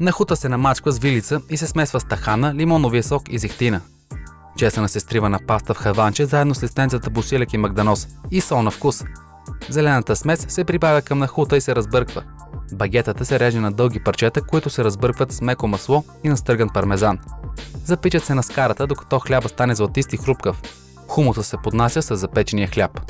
Нахута се намачква с вилица и се смесва с тахана, лимоновия сок и зехтина. Чесъна се стрива на паста в хаванче заедно с листенцата бусилек и магданос и сол на вкус. Зелената смес се прибавя към нахута и се разбърква. Багетата се реже на дълги парчета, които се разбъркват с меко масло и настърган пармезан. Запичат се на скарата, докато хляба стане златист и хрупкав. Хумуса се поднася с запечения хляб.